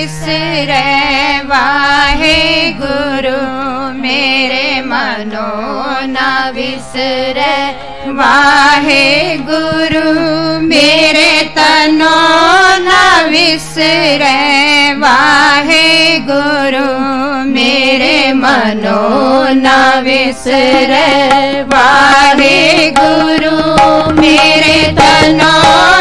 ਬਿਸਰੈ ਵਾਹਿਗੁਰੂ, ਮੇਰੇ ਮਨੋ ਨਾ ਬਿਸਰੈ ਵਾਹਿਗੁਰੂ, ਮੇਰੇ ਤਨੋ ਨਾ ਬਿਸਰੈ ਵਾਹਿਗੁਰੂ, ਮੇਰੇ ਮਨੋ ਨਾ ਬਿਸਰੈ ਵਾਹਿਗੁਰੂ, ਮੇਰੇ ਤਨੋ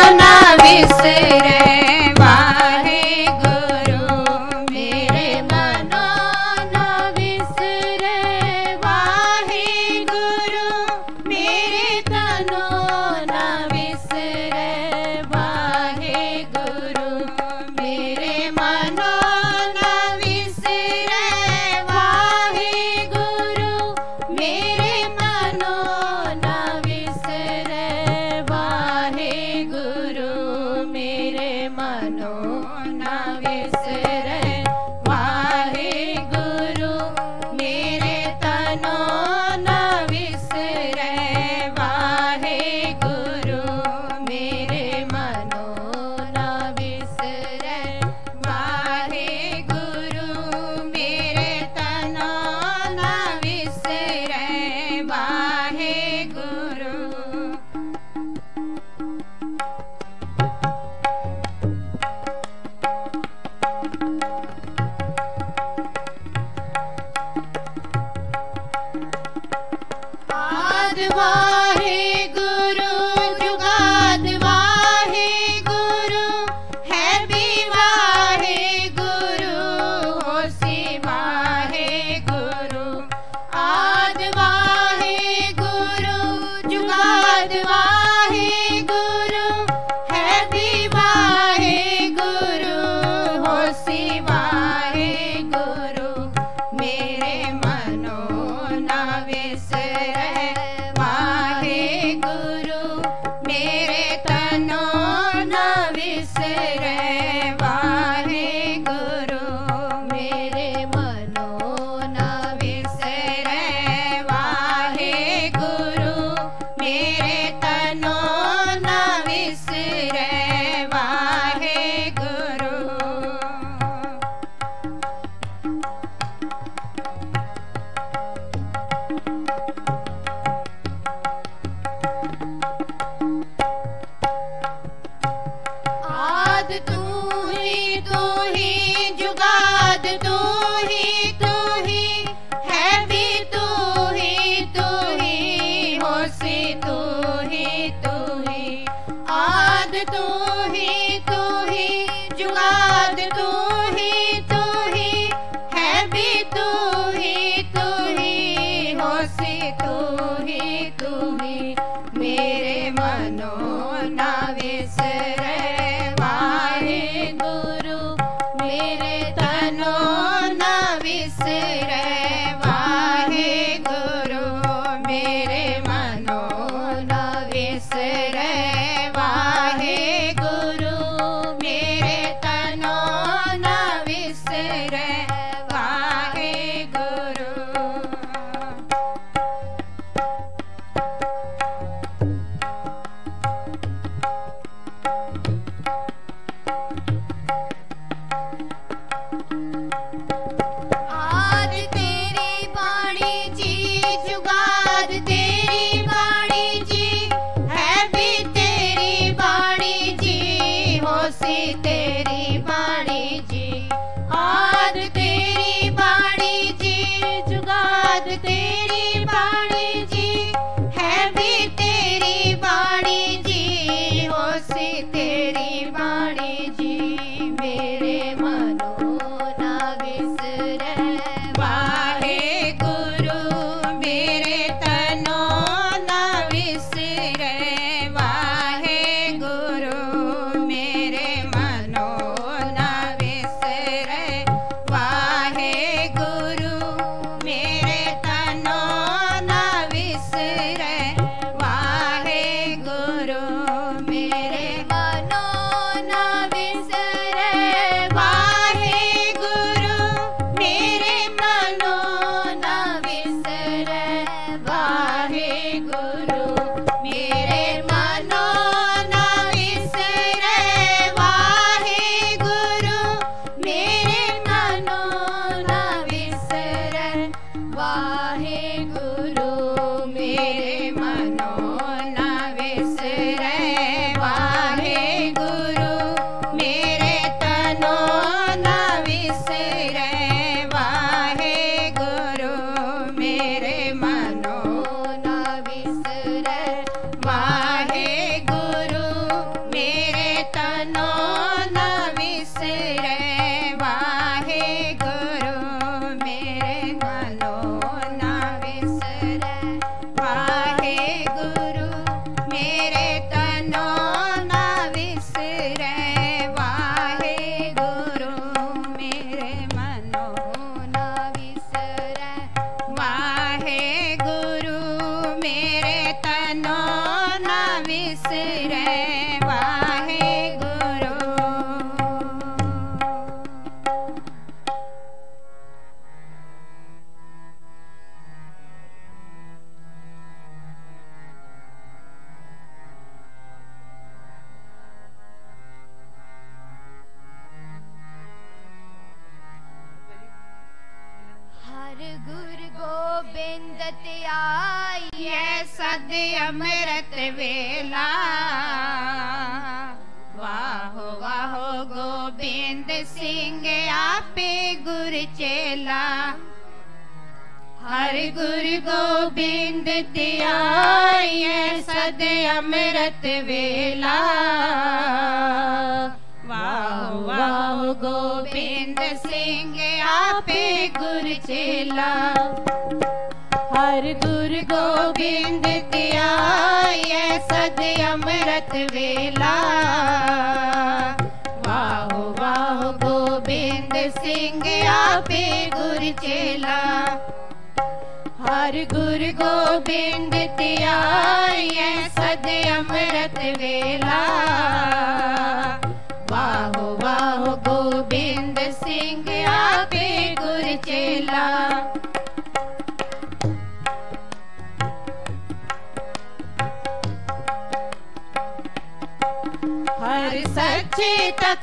the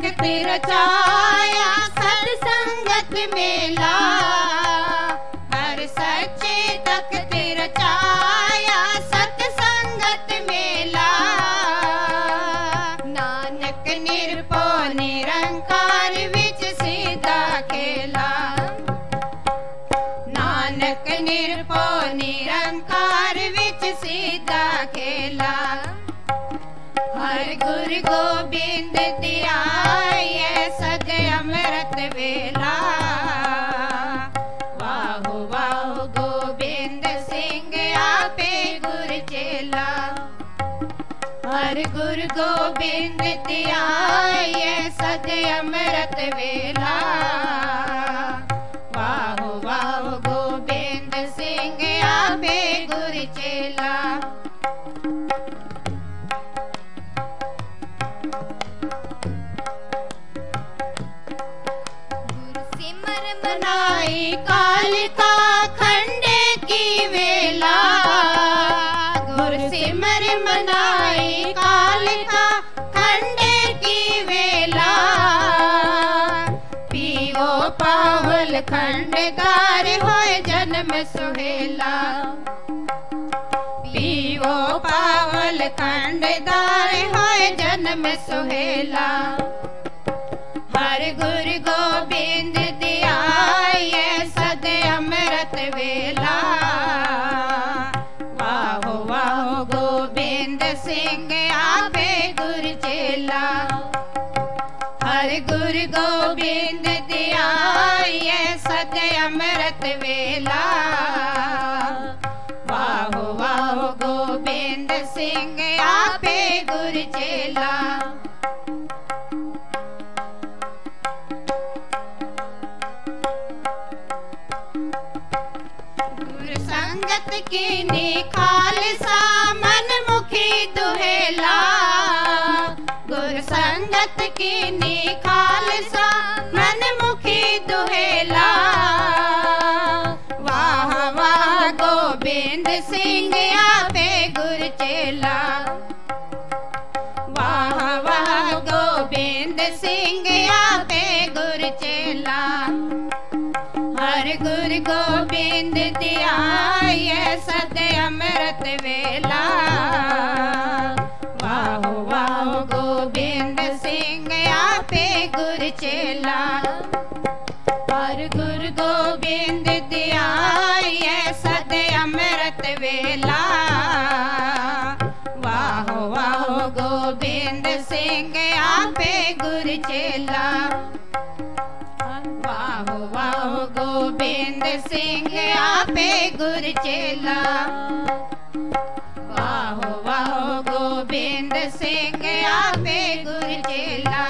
ਸੱਚੇ ਤਖਤ ਰਚਾਇਆ ਆਈਐ ਸਦ ਪਾਵਲ ਖੰਡਗਾਰ ਹੋਏ ਜਨਮ ਸੁਹੇਲਾ। ਪੀਓ ਪਾਵਲ ਖੰਡਦਾਰ ਹੋਏ ਜਨਮ ਸੁਹੇਲਾ। ਹਰ ਗੁਰ ਗੋਬਿੰਦ ਦੀ ਆਈਐ ਸਦ ਅੰਮ੍ਰਿਤ ਵੇਲਾ। ਵਾਹੋ ਵਾਹੋ ਗੋਬਿੰਦ ਸਿੰਘ ਆਪੇ ਗੁਰ ਚੇਲਾ। ਹਰ ਗੁਰ ਗੋਬਿੰਦ ਦੀ ਆਈਐ ਅੰਮ੍ਰਿਤ ਵੇਲਾ। ਵਾਹੋ ਵਾਹੋ ਗੋਬਿੰਦ ਸਿੰਘ, ਆਪੇ ਗੁਰ ਚੇਲਾ। ਗੁਰ ਸੰਗਤ ਕੀ ਨੀ ਖਾਲਸਾ ਸੰਗਤ ਕੀ ਖਾਲਸਾ, ਮਨ ਮੁਖੀ ਦੁਹੇਲਾ। ਵਾਹ ਵਾਹ ਗੋਬਿੰਦ ਸਿੰਘ ਆਪੇ ਗੁਰ ਚੇਲਾ। ਵਾਹ ਵਾਹ ਗੋਬਿੰਦ ਸਿੰਘ ਆਪੇ ਗੁਰ ਚੇਲਾ। ਹਰ ਗੁਰ ਗੋਬਿੰਦ ਦੀ ਆਈਐ ਸਦ ਅੰਮ੍ਰਿਤ ਵੇਲਾ। ਚੇਲਾ। ਹਰ ਗੁਰ ਗੋਬਿੰਦ ਦੀ ਸਦ ਅੰਮ੍ਰਿਤ ਵੇਲਾ। ਵਾਹੋ ਵਾਹੋ ਗੋਬਿੰਦ ਸਿੰਘ, ਆਪੇ ਗੁਰ ਚੇਲਾ। ਵਾਹੋ ਵਾਹੋ ਗੋਬਿੰਦ ਸਿੰਘ, ਆਪੇ ਗੁਰ ਚੇਲਾ। ਵਾਹੋ ਵਾਹੋ ਗੋਬਿੰਦ ਸਿੰਘ, ਆਪੇ ਗੁਰ ਚੇਲਾ।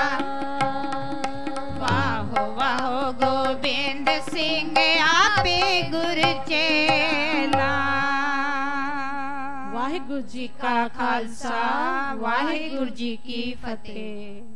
ਵਾਹੋ ਵਾਹੋ ਗੋਬਿੰਦ ਸਿੰਘ ਆਪੇ ਗੁਰ ਚੇਲਾ ਵਾਹਿਗੁਰੂ ਜੀ ਕਾ ਖਾਲਸਾ ਵਾਹਿਗੁਰੂ ਜੀ ਕੀ ਫਤਿਹ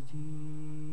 जी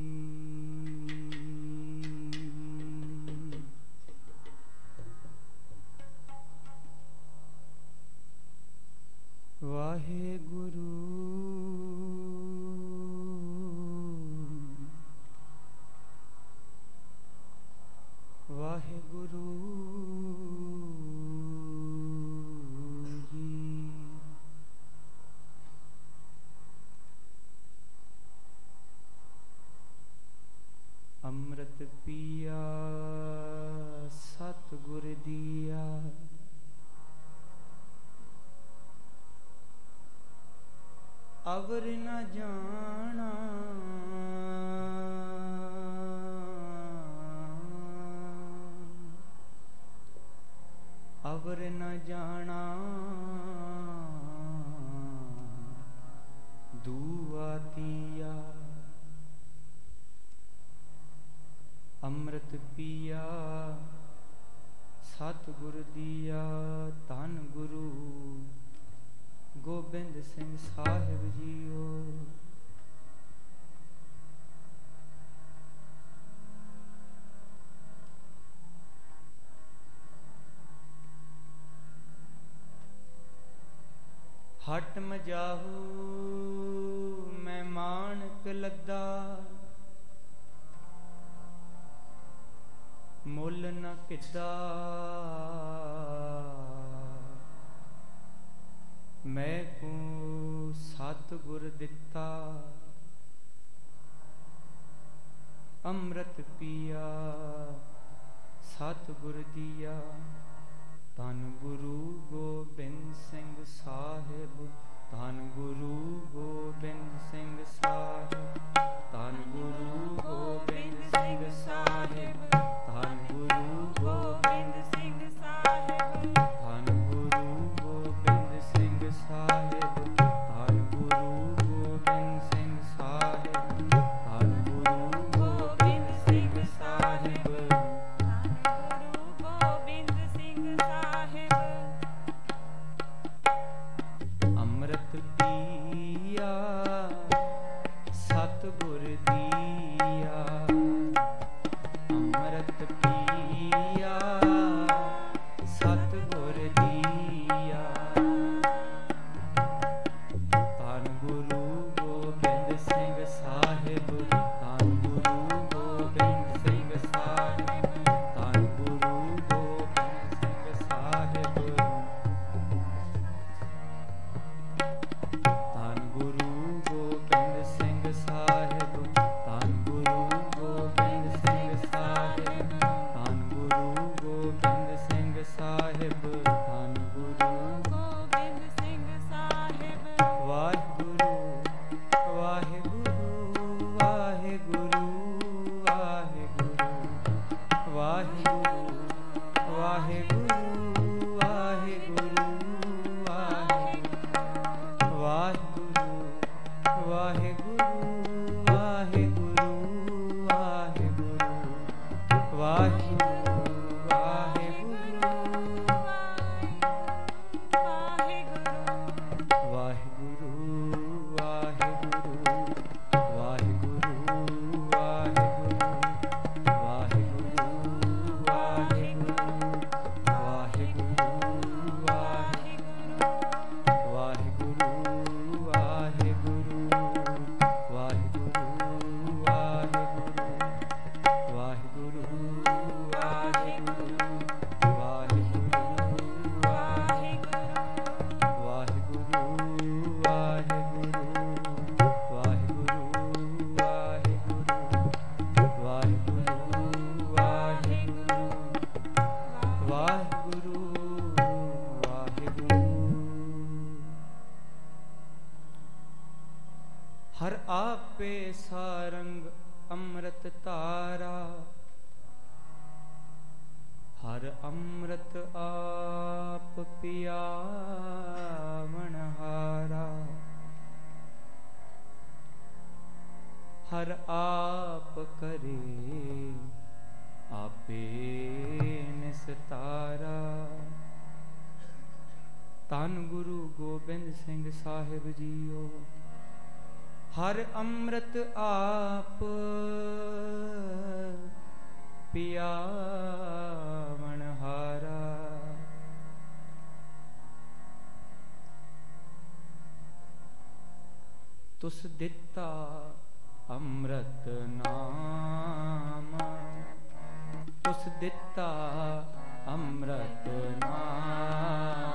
ਹਟ ਮਜਾਹੂ ਮੈਂ ਮਾਨਕ ਲੱਦਾ। ਮੁੱਲ ਨ ਕਿਦਾ। ਮੈਂ ਕੋ ਸਤ ਗੁਰ ਦਿੱਤਾ। ਅੰਮ੍ਰਿਤ ਪੀਆ ਸਤ ਗੁਰ ਦੀਆ। ਧੰਨ ਗੁਰੂ ਗੋਬਿੰਦ ਸਿੰਘ ਸਾਹਿਬ, ਧੰਨ ਗੁਰੂ ਗੋਬਿੰਦ ਸਿੰਘ ਸਾਹਿਬ, ਧੰਨ ਗੁਰੂ ਗੋਬਿੰਦ ਸਿੰਘ ਸਾਹਿਬ, ਧੰਨ ਗੁਰੂ ਗੋਬਿੰਦ ਹਰ ਅੰਮ੍ਰਿਤ ਆਪ ਪਿਆਵਣ ਹਾਰਾ। ਹਰ ਆਪ ਕਰੇ ਆਪੇ ਨਿਸਤਾਰਾ। ਤਨ ਗੁਰੂ ਗੋਬਿੰਦ ਸਿੰਘ ਸਾਹਿਬ ਜੀਓ ਹਰ ਅੰਮ੍ਰਿਤ ਆਪ ਪਿਆ ਹਾਰਾ। ਤੁਸ ਦਿੱਤਾ ਅੰਮ੍ਰਿਤ ਨਾਮ। ਤੁਸ ਦਿੱਤਾ ਅੰਮ੍ਰਿਤ ਨਾਮ।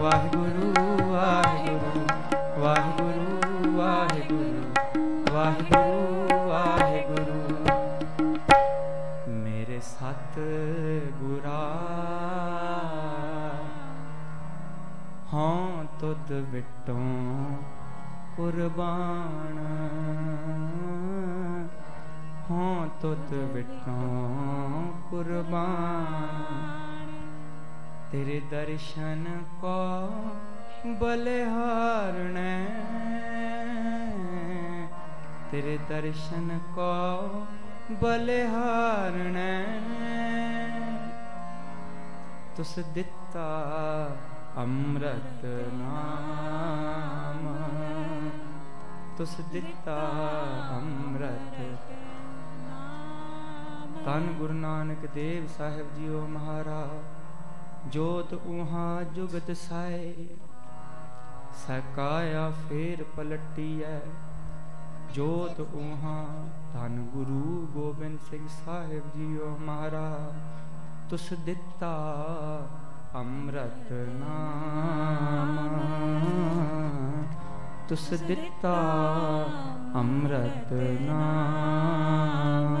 ਵਾਹਿਗੁਰੂ ਵਾਹਿਗੁਰੂ ਵਾਹਿਗੁਰੂ ਵਾਹਿਗੁਰੂ ਵਾਹਿਗੁਰੂ। ਵਾਹਿਗੁਰੂ ਮੇਰੇ ਸਤ ਗੁਰਾ ਹਾਂ ਤੁਧ ਵਿਟੋਂ ਕੁਰਬਾਨ। ਹਾਂ ਤੁਧ ਵਿਟੋਂ ਕੁਰਬਾਨ। ਤੇਰੇ ਦਰਸ਼ਨ ਕੋ ਬਲਿਹਾਰਣੈ ਤੇਰੇ ਦਰਸ਼ਨ ਕੋ ਬਲਿਹਾਰਣੈ ਤੁਸ ਦਿੱਤਾ ਅੰਮ੍ਰਿਤ ਨਾਮ। ਤੁਸ ਦਿੱਤਾ ਅੰਮ੍ਰਿਤ ਤਨ ਗੁਰੂ ਨਾਨਕ ਦੇਵ ਸਾਹਿਬ ਜੀਓ ਮਹਾਰਾਜ। ਜੋਤ ਉਹਾ ਜੁਗਤ ਸਾਏ, ਸਕਾਇਆ ਫੇਰ ਪਲਟੀਐ। ਜੋਤ ਉਹਾ, ਧੰਨ ਗੁਰੂ ਗੋਬਿੰਦ ਸਿੰਘ ਸਾਹਿਬ ਜੀਓ ਮਹਾਰਾਜ, ਤੁਸ ਦਿੱਤਾ ਅੰਮ੍ਰਿਤ ਨਾਮ। ਤੁਸ ਦਿੱਤਾ ਅੰਮ੍ਰਿਤ ਨਾਮ।